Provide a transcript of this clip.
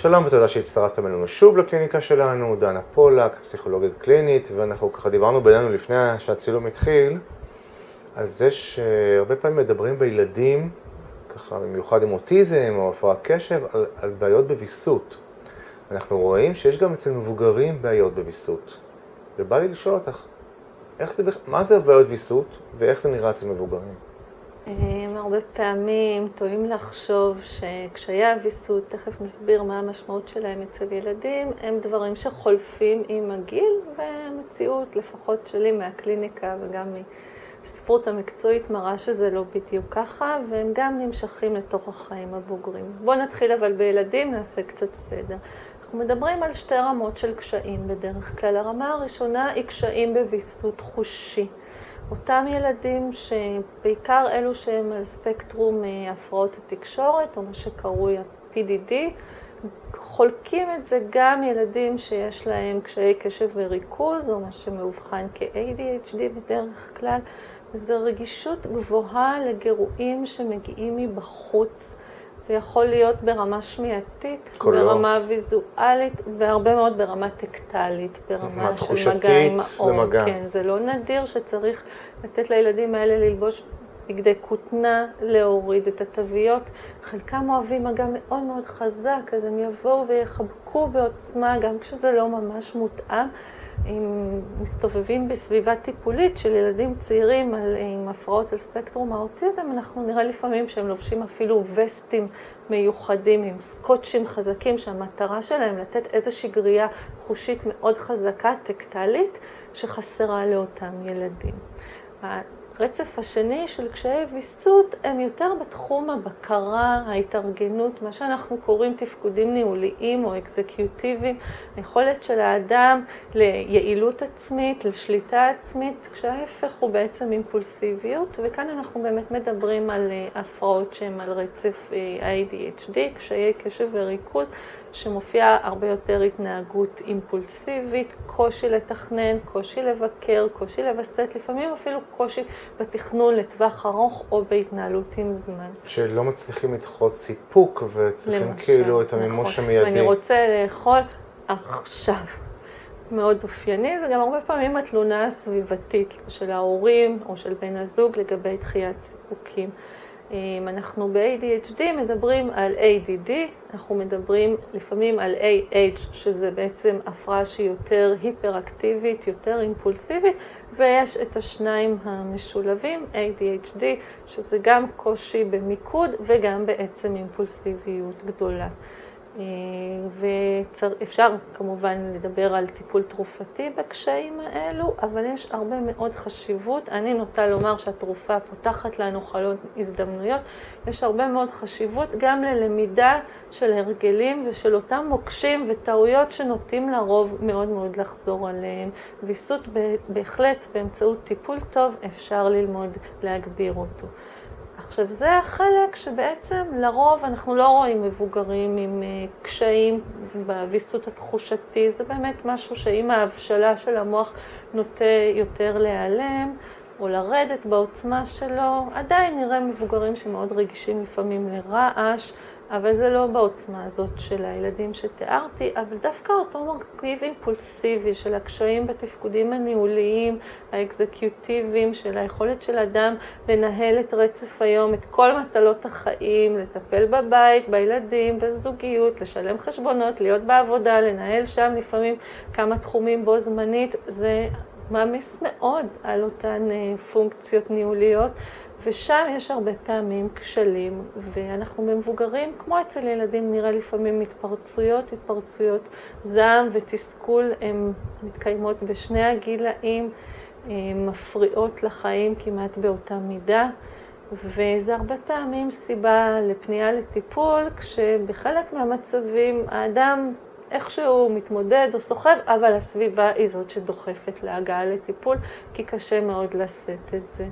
שלום ותודה שהצטרפתם אלינו שוב לקליניקה שלנו, דנה פולק, פסיכולוגית קלינית, ואנחנו ככה דיברנו בינינו לפני שהצילום התחיל, על זה שהרבה פעמים מדברים בילדים, ככה במיוחד עם אוטיזם או הפרעת קשב, על, על בעיות בוויסות. אנחנו רואים שיש גם אצל מבוגרים בעיות בוויסות. ובא לי לשאול אותך, איך זה, מה זה בעיות ויסות ואיך זה נראה אצל מבוגרים? הרבה פעמים טועים לחשוב שקשיי הוויסות, תכף נסביר מה המשמעות שלהם אצל ילדים, הם דברים שחולפים עם הגיל והמציאות, לפחות שלי מהקליניקה וגם מספרות המקצועית, מראה שזה לא בדיוק ככה, והם גם נמשכים לתוך החיים הבוגרים. בואו נתחיל אבל בילדים, נעשה קצת סדר. אנחנו מדברים על שתי רמות של קשיים בדרך כלל. הרמה הראשונה היא קשיים בוויסות חושי. אותם ילדים שבעיקר אלו שהם על ספקטרום אה, הפרעות התקשורת, או מה שקרוי ה-PDD, חולקים את זה גם ילדים שיש להם קשיי קשב וריכוז, או מה שמאובחן כ-ADHD בדרך כלל, וזו רגישות גבוהה לגירויים שמגיעים מבחוץ. זה יכול להיות ברמה שמיעתית, קולות. ברמה ויזואלית, והרבה מאוד ברמה טקטלית, ברמה של מגע עם האור. למגע. כן, זה לא נדיר שצריך לתת לילדים האלה ללבוש בגדי כותנה, להוריד את התוויות. חלקם אוהבים מגע מאוד מאוד חזק, אז הם יבואו ויחבקו בעוצמה, גם כשזה לא ממש מותאם. אם מסתובבים בסביבה טיפולית של ילדים צעירים על, עם הפרעות על ספקטרום האוטיזם, אנחנו נראה לפעמים שהם לובשים אפילו וסטים מיוחדים עם סקוטשים חזקים, שהמטרה שלהם לתת איזושהי גריעה חושית מאוד חזקה, טקטלית, שחסרה לאותם ילדים. הרצף השני של קשיי ויסות הם יותר בתחום הבקרה, ההתארגנות, מה שאנחנו קוראים תפקודים ניהוליים או אקזקיוטיביים, היכולת של האדם ליעילות עצמית, לשליטה עצמית, כשההפך הוא בעצם אימפולסיביות, וכאן אנחנו באמת מדברים על אה, הפרעות שהן על רצף אה, קשיי קשב וריכוז, שמופיעה הרבה יותר התנהגות אימפולסיבית, קושי לתכנן, קושי לבקר, קושי לווסת, לפעמים אפילו קושי בתכנון לטווח ארוך או בהתנהלות עם זמן. שלא מצליחים לדחות סיפוק וצריכים למשל, כאילו את המימוש נכון. המיידי. ואני רוצה לאכול עכשיו. מאוד אופייני, זה גם הרבה פעמים התלונה הסביבתית של ההורים או של בן הזוג לגבי דחיית סיפוקים. אם אנחנו ב-ADHD מדברים על ADD, אנחנו מדברים לפעמים על AH, שזה בעצם הפרעה שהיא יותר היפראקטיבית, יותר אימפולסיבית, ויש את השניים המשולבים, ADHD, שזה גם קושי במיקוד וגם בעצם אימפולסיביות גדולה. אה, ואפשר כמובן לדבר על טיפול תרופתי בקשיים האלו, אבל יש הרבה מאוד חשיבות. אני נוטה לומר שהתרופה פותחת לנו חלון הזדמנויות. יש הרבה מאוד חשיבות גם ללמידה של הרגלים ושל אותם מוקשים וטעויות שנוטים לרוב מאוד מאוד לחזור עליהם. ויסות בהחלט באמצעות טיפול טוב אפשר ללמוד להגביר אותו. עכשיו, זה החלק שבעצם לרוב אנחנו לא רואים מבוגרים עם אה, קשיים בוויסות התחושתי, זה באמת משהו שעם ההבשלה של המוח נוטה יותר להיעלם או לרדת בעוצמה שלו. עדיין נראה מבוגרים שמאוד רגישים לפעמים לרעש, אבל זה לא בעוצמה הזאת של הילדים שתיארתי, אבל דווקא אותו מרכיב אימפולסיבי של הקשיים בתפקודים הניהוליים, האקזקיוטיביים, של היכולת של אדם לנהל את רצף היום, את כל מטלות החיים, לטפל בבית, בילדים, בזוגיות, לשלם חשבונות, להיות בעבודה, לנהל שם לפעמים כמה תחומים בו זמנית, זה מעמיס מאוד על אותן אה, פונקציות ניהוליות. ושם יש הרבה פעמים כשלים, ואנחנו ממבוגרים, כמו אצל ילדים, נראה לפעמים התפרצויות, התפרצויות זעם ותסכול, הן מתקיימות בשני הגילאים, מפריעות לחיים כמעט באותה מידה, וזה הרבה פעמים סיבה לפנייה לטיפול, כשבחלק מהמצבים האדם איכשהו מתמודד או סוחב, אבל הסביבה היא זאת שדוחפת להגעה לטיפול, כי קשה מאוד לשאת את זה.